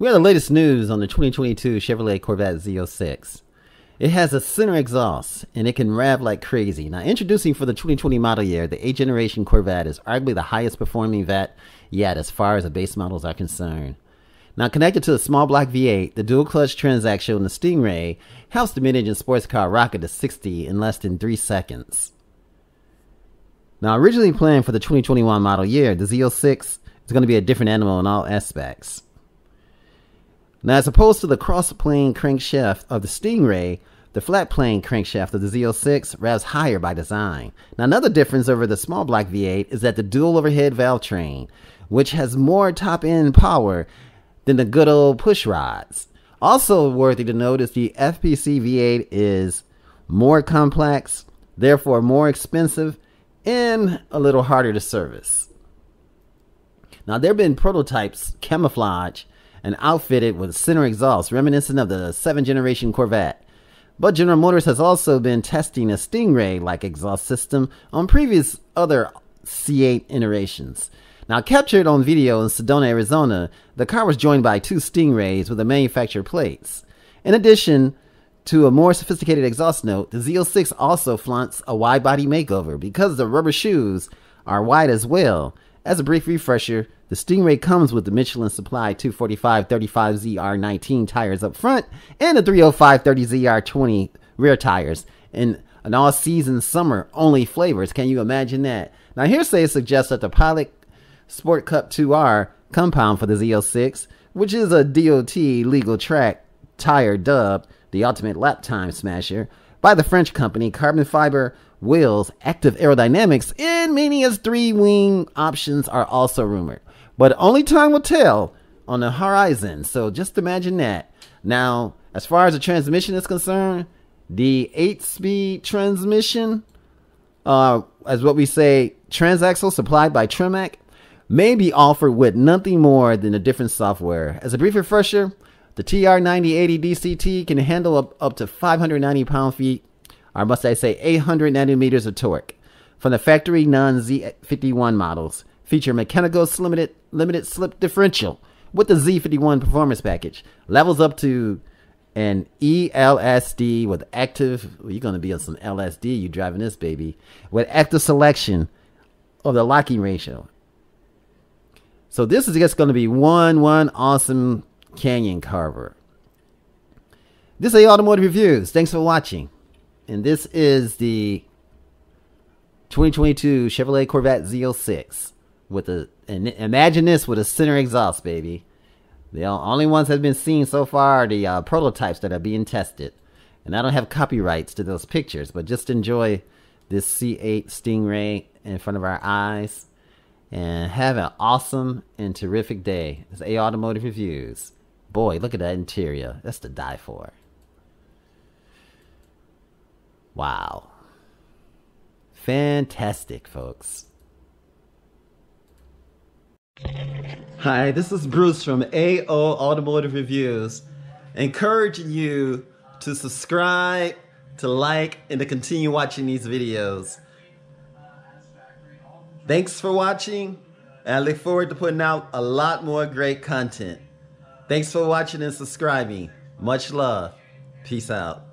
We have the latest news on the 2022 Chevrolet Corvette Z06. It has a center exhaust and it can rev like crazy. Now, introducing for the 2020 model year, the 8th generation Corvette is arguably the highest performing Vette yet as far as the base models are concerned. Now, connected to the small block V8, the dual clutch transaxle in the Stingray helps the mid engine sports car rocket to 60 in less than 3 seconds. Now, originally planned for the 2021 model year, the Z06 is going to be a different animal in all aspects. Now, as opposed to the cross plane crankshaft of the Stingray, the flat plane crankshaft of the Z06 revs higher by design. Now, another difference over the small block V8 is that the dual overhead valve train, which has more top end power than the good old push rods. Also worthy to note is the FPC V8 is more complex, therefore more expensive, and a little harder to service. Now, there have been prototypes camouflage and outfitted with center exhaust reminiscent of the 7th generation Corvette. But General Motors has also been testing a Stingray like exhaust system on previous other C8 iterations. Now, captured on video in Sedona, Arizona, the car was joined by two Stingrays with the manufacturer plates. In addition to a more sophisticated exhaust note, the Z06 also flaunts a wide body makeover because the rubber shoes are wide as well. As a brief refresher, the Stingray comes with the Michelin Supply 245 35 ZR19 tires up front and the 305 30 ZR20 rear tires in an all season summer only flavors. Can you imagine that? Now, hearsay suggests that the Pilot Sport Cup 2R compound for the Z06, which is a DOT legal track tire dubbed the ultimate lap time smasher by the French company Carbon Fiber wheels, active aerodynamics, and Mania's three wing options are also rumored. But only time will tell on the horizon. So just imagine that. Now, as far as the transmission is concerned, the eight speed transmission, uh, as what we say, transaxle supplied by Tremec, may be offered with nothing more than a different software. As a brief refresher, the TR9080 DCT can handle up, up to 590 pound feet, or must I say 800 nanometers of torque. From the factory non Z51 models, feature mechanical limited, limited slip differential with the Z51 performance package. Levels up to an ELSD with active, well, you're to be on some LSD, you driving this baby, with active selection of the locking ratio. So this is just going to be one, one awesome canyon carver. This is the Automotive Reviews. Thanks for watching. And this is the 2022 Chevrolet Corvette Z06 with a and imagine this with a center exhaust, baby. The only ones that have been seen so far are the uh, prototypes that are being tested, and I don't have copyrights to those pictures, but just enjoy this C8 Stingray in front of our eyes, and have an awesome and terrific day. It's A Automotive Reviews. Boy, look at that interior. That's to die for. Wow. Fantastic, folks. Hi, this is Bruce from AO Automotive Reviews, encouraging you to subscribe, to like, and to continue watching these videos. Thanks for watching, and I look forward to putting out a lot more great content. Thanks for watching and subscribing. Much love. Peace out.